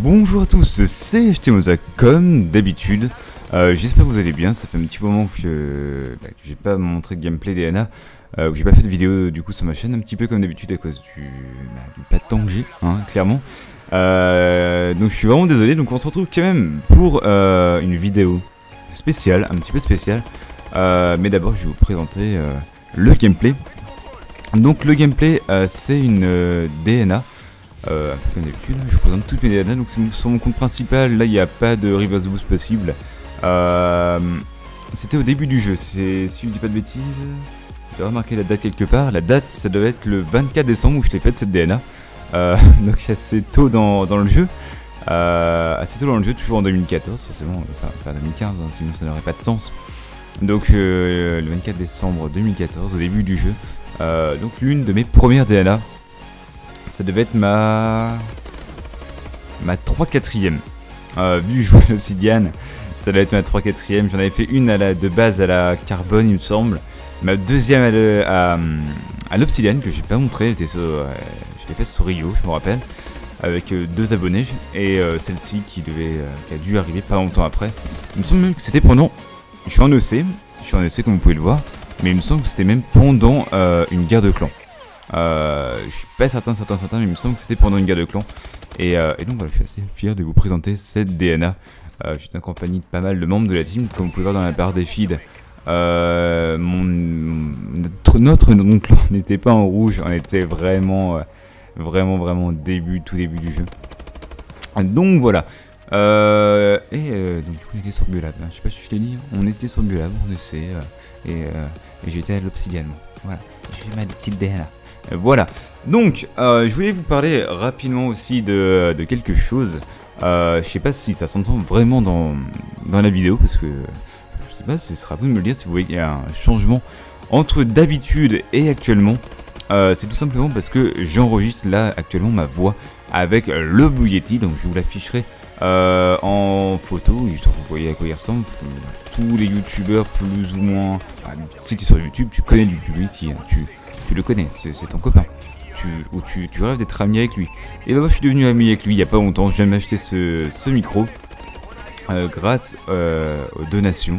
Bonjour à tous, c'est HTMoza comme d'habitude. Euh, J'espère que vous allez bien, ça fait un petit moment que, bah, j'ai pas montré de gameplay DNA, euh, que j'ai pas fait de vidéo du coup sur ma chaîne, un petit peu comme d'habitude à cause du, bah, pas de temps que j'ai, hein, clairement. Euh, donc je suis vraiment désolé, donc on se retrouve quand même pour euh, une vidéo spéciale, un petit peu spéciale. Mais d'abord je vais vous présenter le gameplay. Donc le gameplay c'est une DNA. Euh, comme d'habitude, je vous présente toutes mes DNA, donc sur mon compte principal, là il n'y a pas de reverse boost possible. Euh, C'était au début du jeu, si je dis pas de bêtises, j'ai remarqué la date quelque part, la date ça devait être le 24 décembre où je l'ai faite cette DNA. Euh, donc assez tôt dans, dans le jeu. Euh, assez tôt dans le jeu, toujours en 2014, forcément, enfin 2015, hein, sinon ça n'aurait pas de sens. Donc le 24 décembre 2014, au début du jeu, donc l'une de mes premières DNA, ça devait être ma ma 3 4 euh, Vu que je jouais l'obsidiane, ça devait être ma 3 4 J'en avais fait une à la, de base à la carbone, il me semble. Ma deuxième à l'obsidiane que j'ai pas montré, euh, je l'ai faite sur Rio, je me rappelle, avec euh, deux abonnés. Et euh, celle-ci qui devait, qui a dû arriver pas longtemps après. Il me semble même que c'était pendant. Je suis en EC, je suis en EC comme vous pouvez le voir, mais il me semble que c'était même pendant une guerre de clans. Euh, je suis pas certain, certain, certain, mais il me semble que c'était pendant une guerre de clans. Et, euh, et donc voilà, je suis assez fier de vous présenter cette DNA. Euh, je suis en compagnie de pas mal de membres de la team, comme vous pouvez voir dans la barre des feeds. Euh, notre, notre nom clan n'était pas en rouge, on était vraiment, vraiment, vraiment début, tout début du jeu. Donc voilà. Et donc du coup on était sur Biolab, hein. je sais pas si je l'ai dit, on était sur Biolab, on essaie, et, et j'étais à l'obsidienne. Voilà, je fais ma petite DNA. Voilà, donc euh, je voulais vous parler rapidement aussi de, quelque chose. Euh, je sais pas si ça s'entend vraiment dans, la vidéo, parce que je sais pas, ce sera vous de me le dire si vous voyez qu'il y a un changement entre d'habitude et actuellement. Euh, c'est tout simplement parce que j'enregistre là actuellement ma voix avec le Blue Yeti, donc je vous l'afficherai euh, en photo, histoire que vous voyez à quoi il ressemble. Tous les youtubeurs plus ou moins... si tu es sur YouTube, tu connais du Blue Yeti, hein, tu, tu le connais, c'est ton copain. Tu, ou tu, tu rêves d'être ami avec lui. Et bah moi je suis devenu ami avec lui il y a pas longtemps, je viens m'acheter ce, micro euh, grâce euh, aux donations.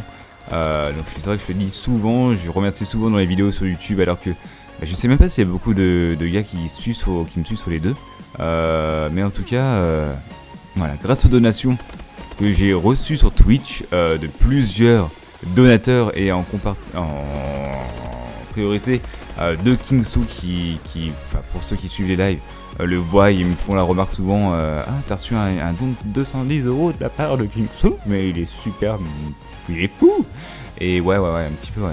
Euh, donc c'est vrai que je le dis souvent, je remercie souvent dans les vidéos sur YouTube alors que bah, je sais même pas s'il y a beaucoup de, gars qui, suivent qui me suivent sur les deux. Euh, mais en tout cas, voilà, grâce aux donations que j'ai reçues sur Twitch de plusieurs donateurs et en, en priorité de Kingsu qui, qui pour ceux qui suivent les lives, euh, le voient, ils me font la remarque souvent euh, Ah, t'as reçu un, don de 210 euros de la part de Kingsu, mais il est super, il est fou Et ouais, ouais, ouais, un petit peu, en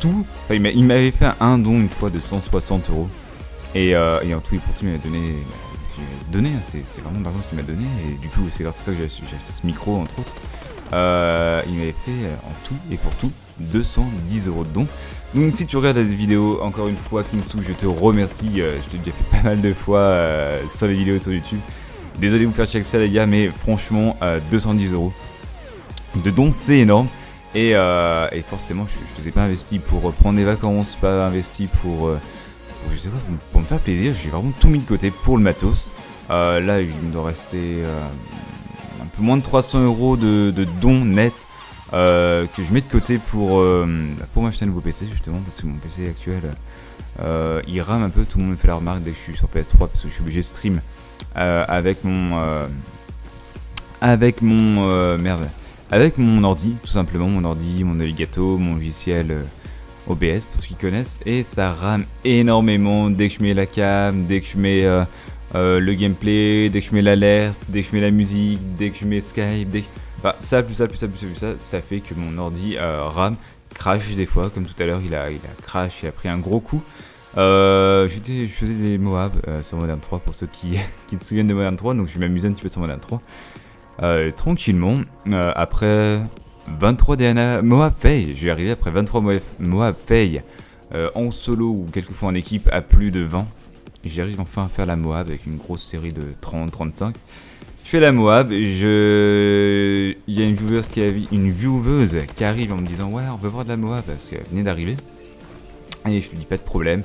tout, il m'a- il m'avait fait un don une fois de 160 euros. Et, euh, en tout et pour tout, il m'a donné, donné, hein, c'est vraiment de l'argent qu'il m'a donné. Et du coup, c'est grâce à ça que j'ai acheté ce micro, entre autres. Euh, il m'avait fait euh, en tout et pour tout 210 euros de don. Donc si tu regardes cette vidéo, encore une fois, Kingsu, je te remercie. euh, je t'ai déjà fait pas mal de fois euh, sur les vidéos sur YouTube. Désolé de vous faire checker ça les gars, mais franchement, euh, 210 euros de don, c'est énorme. Et, euh, et forcément, je, ne les ai pas investi pour euh, prendre des vacances, pas investi pour, euh, je sais pas, pour, me faire plaisir. J'ai vraiment tout mis de côté pour le matos. Euh, là, il me doit rester euh, un peu moins de 300 euros de, de dons nets euh, que je mets de côté pour, euh, pour m'acheter un nouveau PC justement parce que mon PC actuel euh, il rame un peu. Tout le monde me fait la remarque dès que je suis sur PS3 parce que je suis obligé de stream euh, avec mon avec mon merde avec mon ordi tout simplement mon ordi mon Elgato mon logiciel OBS pour ceux qui connaissent et ça rame énormément dès que je mets la cam dès que je mets le gameplay dès que je mets l'alerte dès que je mets la musique dès que je mets Skype dès que... enfin ça plus ça plus ça plus ça plus ça ça fait que mon ordi euh, rame crash des fois comme tout à l'heure il a il a crash il a pris un gros coup euh, je faisais des Moab euh, sur Modern 3 pour ceux qui, qui se souviennent de Modern 3, donc je m'amusais un petit peu sur Modern 3. Euh, tranquillement, après 23 DNA Moab Pay, je vais arriver après 23 Moab, Pay en solo ou quelquefois en équipe à plus de 20. J'arrive enfin à faire la Moab avec une grosse série de 30-35. Je fais la Moab, il y a une vieweuse, qui arrive, en me disant Ouais, on veut voir de la Moab parce qu'elle venait d'arriver. Et je lui dis pas de problème.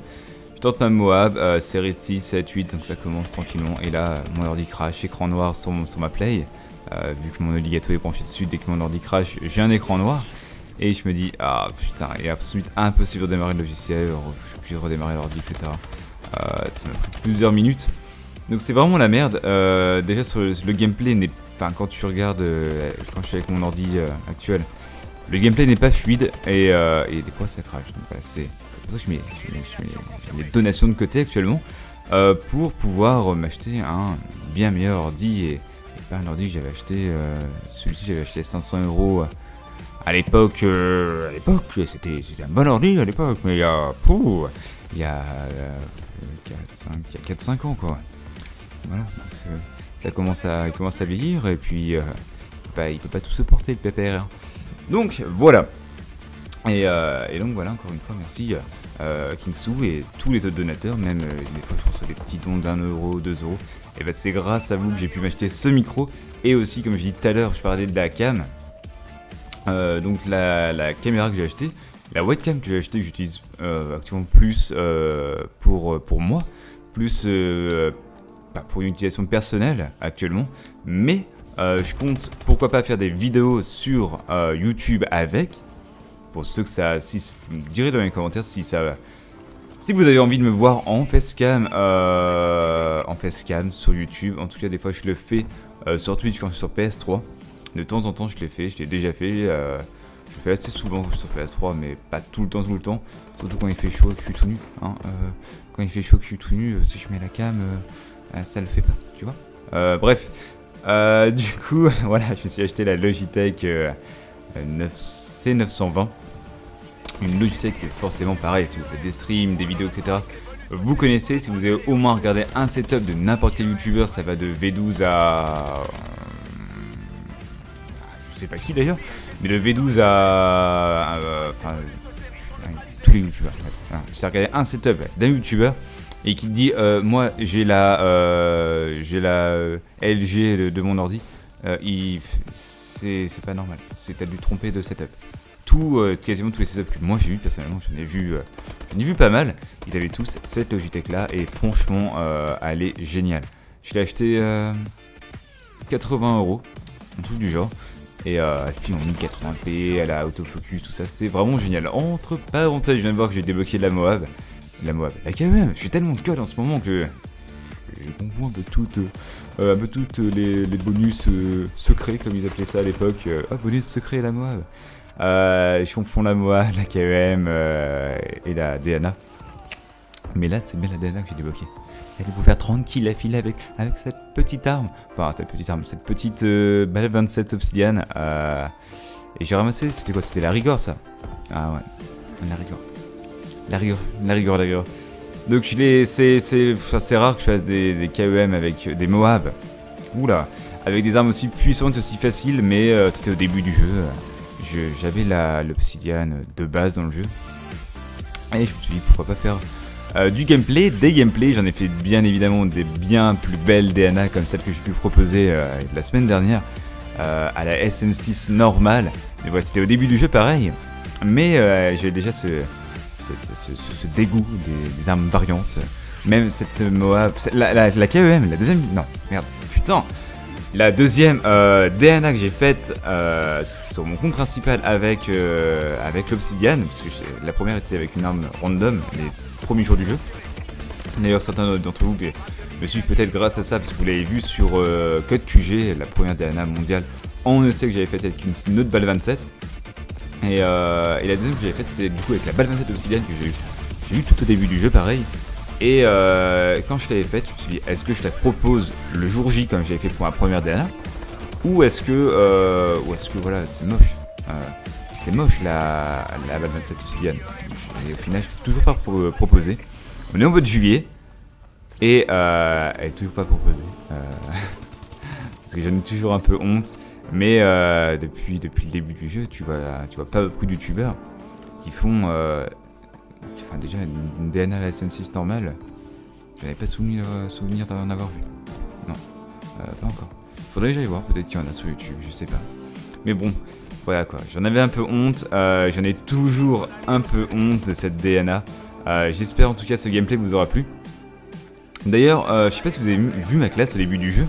Je tente ma Moab, euh, série 6, 7, 8, donc ça commence tranquillement. Et là, mon ordi crash, écran noir sur, ma play. Euh, vu que mon Oligato est branché dessus, dès que mon ordi crash, j'ai un écran noir. Et je me dis, ah putain, il est absolument impossible de démarrer le logiciel, je suis obligé de redémarrer l'ordi, etc. Euh, ça m'a pris plusieurs minutes. Donc c'est vraiment la merde. Euh, déjà sur le, gameplay n'est enfin quand tu regardes quand je suis avec mon ordi actuel, le gameplay n'est pas fluide et, et des fois ça crash. Donc c'est pour ça que je mets, les donations de côté actuellement pour pouvoir m'acheter un bien meilleur ordi et, pas un ordi que j'avais acheté. Celui-ci j'avais acheté 500 euros à l'époque, euh, à l'époque, c'était un bon ordi à l'époque, mais il y a, il y a, 4-5 euh, ans quoi. Voilà, ça commence à, il à vieillir et puis euh, bah, il peut pas tout supporter le PPR. Donc voilà. Et, donc voilà, encore une fois, merci euh, Kingsou et tous les autres donateurs, même des fois je reçois des petits dons d'un euro, deux euros. Et bah c'est grâce à vous que j'ai pu m'acheter ce micro et aussi, comme je dis tout à l'heure, je parlais de la cam. Euh, donc la, caméra que j'ai achetée, la webcam que j'ai achetée, que j'utilise euh, actuellement plus euh, pour, pour moi, plus pour une utilisation personnelle actuellement, mais je compte pourquoi pas faire des vidéos sur YouTube avec, pour ceux que ça, si, direz dans les commentaires si ça, si vous avez envie de me voir en facecam, en facecam sur YouTube, en tout cas des fois je le fais sur Twitch quand je suis sur PS3. De temps en temps, je l'ai fait, je l'ai déjà fait. Euh, je le fais assez souvent sur PS3, mais pas tout le temps, tout le temps. Surtout quand il fait chaud que je suis tout nu. Hein. Euh, quand il fait chaud que je suis tout nu, euh, si je mets la cam, ça le fait pas, tu vois. bref. du coup, voilà, je me suis acheté la Logitech C920. Une Logitech forcément pareil, si vous faites des streams, des vidéos, etc. Vous connaissez, si vous avez au moins regardé un setup de n'importe quel youtubeur, ça va de V12 à sais pas qui d'ailleurs, mais le V12 a. Enfin, tous les youtubeurs. J'ai regardé un setup d'un youtubeur et qui dit euh, Moi j'ai la, euh, j'ai la LG de, mon ordi, euh, c'est pas normal, c'est t'as dû tromper de setup. Tout, quasiment tous les setups que moi j'ai vu personnellement, j'en ai vu, j'en vu pas mal. Ils avaient tous cette Logitech là et franchement, elle est géniale. Je l'ai acheté 80 euros, un truc du genre. Et euh, elle filme en 1080p, elle a autofocus, tout ça, c'est vraiment génial. Entre parenthèses, je viens de voir que j'ai débloqué la Moab. La Moab, la KEM, je suis tellement de code en ce moment que je comprends un peu toutes, euh, un peu toutes les, bonus euh, secrets, comme ils appelaient ça à l'époque. ah, bonus secret la Moab. je confonds la Moab, la KEM et la DNA. Mais là, c'est bien la DNA que j'ai débloqué allez vous faire tranquille à filer avec, avec cette petite arme. Enfin, cette petite arme, cette petite euh, balle 27 obsidienne. Euh, et j'ai ramassé, c'était quoi? C'était la rigueur, ça Ah ouais, la rigueur. La rigueur, la rigueur, la rigueur. Donc je c'est rare que je fasse des, KEM avec des Moab. Oula, avec des armes aussi puissantes aussi faciles, mais euh, c'était au début du jeu. J'avais l'obsidienne de base dans le jeu. Et je me suis dit pourquoi pas faire euh, du gameplay, des gameplays, j'en ai fait bien évidemment des bien plus belles DNA comme celle que j'ai pu proposer euh, la semaine dernière à la SN6 normale. Mais voilà, c'était au début du jeu pareil, mais j'ai déjà ce, ce, dégoût des, armes variantes. Même cette Moab, la, KEM, la deuxième, non, merde, putain, la deuxième DNA que j'ai faite sur mon compte principal avec, avec l'Obsidian, parce que la première était avec une arme random, mais premier jour du jeu. D'ailleurs, certains d'entre vous me suivent peut-être grâce à ça, parce que vous l'avez vu sur euh, Code QG, la première DNA mondiale en sait que j'avais fait avec une, autre balle 27. Euh, et, la deuxième que j'avais faite, c'était du coup avec la balle 27 obsidienne que j'ai eu, tout au début du jeu, pareil. Et euh, quand je l'avais faite, je me suis dit, est-ce que je la propose le jour J comme j'avais fait pour ma première DNA Ou est-ce que, ou est-ce que voilà, c'est moche C'est moche la, la 27 obsidienne. Et au final, je ne toujours pas proposé. On est au mois de juillet. Et euh, elle est toujours pas proposée. Euh, parce que j'en ai toujours un peu honte. Mais euh, depuis, depuis le début du jeu, tu vois, tu vois pas beaucoup de youtubeurs qui font. Euh, enfin, déjà, une, DNA à la SN6 normale, je n'avais pas souvenir, souvenir d'en avoir vu. Non, pas encore. Faudrait que j'aille voir, peut-être qu'il y en a sur YouTube, je sais pas. Mais bon, voilà quoi, j'en avais un peu honte, euh, j'en ai toujours un peu honte de cette DNA. J'espère en tout cas ce gameplay vous aura plu. D'ailleurs, je sais pas si vous avez vu ma classe au début du jeu.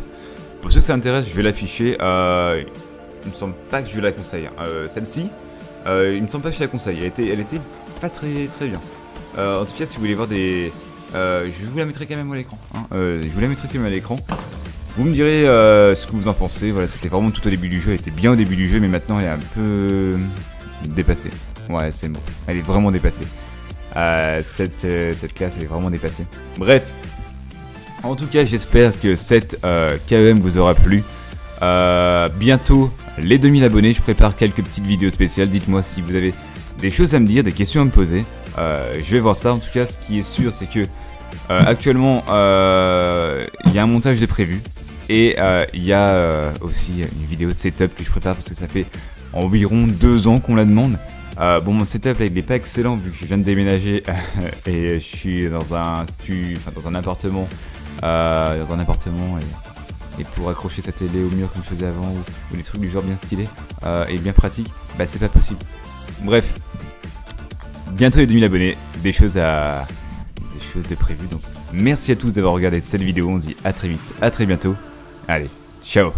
Pour ceux que ça intéresse, je vais l'afficher. il me semble pas que je la conseille. Hein. Celle-ci, il me semble pas que je la conseille. Elle était, elle était pas très très bien. en tout cas, si vous voulez voir des... je vous la mettrai quand même à l'écran. Hein. je vous la mettrai quand même à l'écran. Vous me direz ce que vous en pensez. Voilà, c'était vraiment tout au début du jeu. Elle était bien au début du jeu, mais maintenant elle est un peu dépassée. Ouais, c'est bon. Elle est vraiment dépassée. cette, cette classe, elle est vraiment dépassée. Bref, en tout cas, j'espère que cette euh, KEM vous aura plu. Euh, bientôt, les 2000 abonnés, je prépare quelques petites vidéos spéciales. Dites-moi si vous avez des choses à me dire, des questions à me poser. Euh, je vais voir ça. En tout cas, ce qui est sûr, c'est que actuellement, il y a un montage de prévu. Et il y a aussi une vidéo setup que je prépare parce que ça fait environ deux ans qu'on la demande. bon, mon setup il n'est pas excellent vu que je viens de déménager et je suis dans un, dans un appartement euh, dans un appartement et, pour accrocher sa télé au mur comme je faisais avant ou, des trucs du genre bien stylés euh, et bien pratiques, bah c'est pas possible. Bref, bientôt les 2000 abonnés, des choses à des choses de prévues donc merci à tous d'avoir regardé cette vidéo, on se dit à très vite, à très bientôt. Allez, ciao